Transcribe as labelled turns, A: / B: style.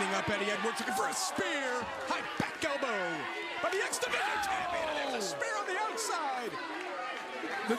A: Facing up Eddie Edwards looking for a spear. High back elbow by the X Division champion. And there's a oh. spear on the outside. The